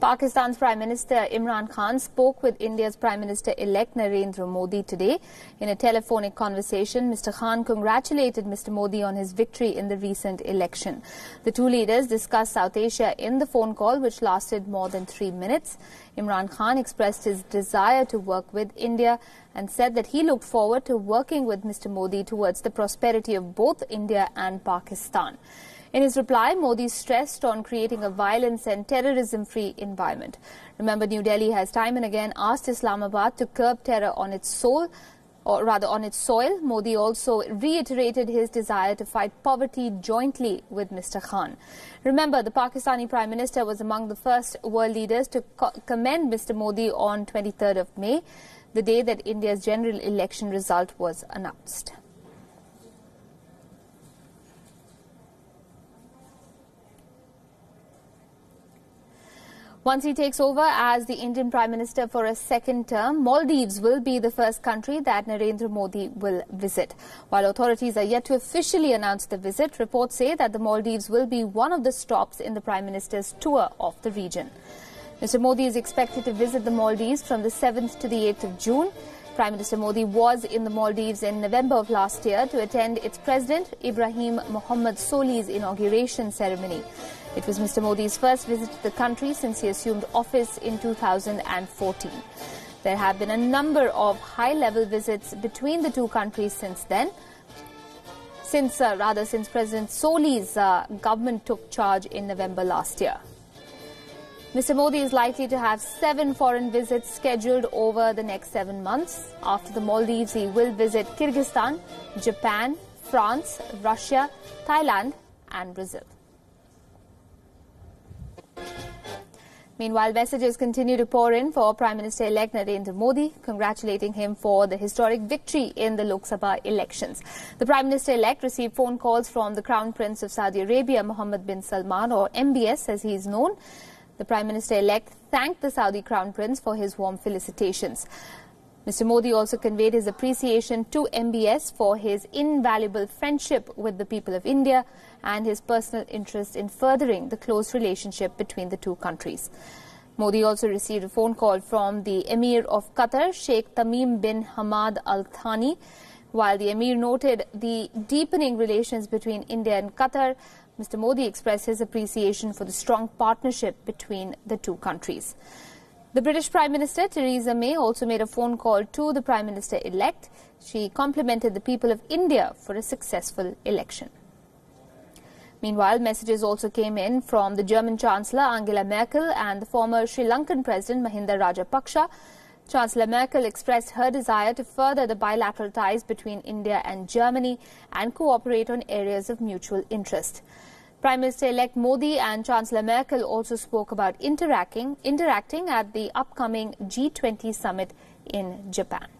Pakistan's Prime Minister Imran Khan spoke with India's Prime Minister-elect Narendra Modi today. In a telephonic conversation, Mr. Khan congratulated Mr. Modi on his victory in the recent election. The two leaders discussed South Asia in the phone call, which lasted more than three minutes. Imran Khan expressed his desire to work with India and said that he looked forward to working with Mr. Modi towards the prosperity of both India and Pakistan. In his reply, Modi stressed on creating a violence and terrorism-free environment. Remember, New Delhi has time and again asked Islamabad to curb terror on its soul, or rather on its soil. Modi also reiterated his desire to fight poverty jointly with Mr. Khan. Remember, the Pakistani Prime Minister was among the first world leaders to co commend Mr. Modi on 23rd of May, the day that India's general election result was announced. Once he takes over as the Indian Prime Minister for a second term, Maldives will be the first country that Narendra Modi will visit. While authorities are yet to officially announce the visit, reports say that the Maldives will be one of the stops in the Prime Minister's tour of the region. Mr. Modi is expected to visit the Maldives from the 7th to the 8th of June. Prime Minister Modi was in the Maldives in November of last year to attend its President Ibrahim Mohammed Solih's inauguration ceremony. It was Mr. Modi's first visit to the country since he assumed office in 2014. There have been a number of high-level visits between the two countries since then. Since, uh, rather, since President Solih's uh, government took charge in November last year. Mr. Modi is likely to have seven foreign visits scheduled over the next seven months. After the Maldives, he will visit Kyrgyzstan, Japan, France, Russia, Thailand and Brazil. Meanwhile, messages continue to pour in for Prime Minister-elect Narendra Modi, congratulating him for the historic victory in the Lok Sabha elections. The Prime Minister-elect received phone calls from the Crown Prince of Saudi Arabia, Mohammed bin Salman, or MBS as he is known. The Prime Minister-elect thanked the Saudi Crown Prince for his warm felicitations. Mr. Modi also conveyed his appreciation to MBS for his invaluable friendship with the people of India and his personal interest in furthering the close relationship between the two countries. Modi also received a phone call from the Emir of Qatar, Sheikh Tamim bin Hamad Al Thani. While the Emir noted the deepening relations between India and Qatar, Mr. Modi expressed his appreciation for the strong partnership between the two countries. The British Prime Minister Theresa May also made a phone call to the Prime Minister-elect. She complimented the people of India for a successful election. Meanwhile, messages also came in from the German Chancellor Angela Merkel and the former Sri Lankan President Mahinda Rajapaksa. Chancellor Merkel expressed her desire to further the bilateral ties between India and Germany and cooperate on areas of mutual interest. Prime Minister-elect Modi and Chancellor Merkel also spoke about interacting, interacting at the upcoming G20 summit in Japan.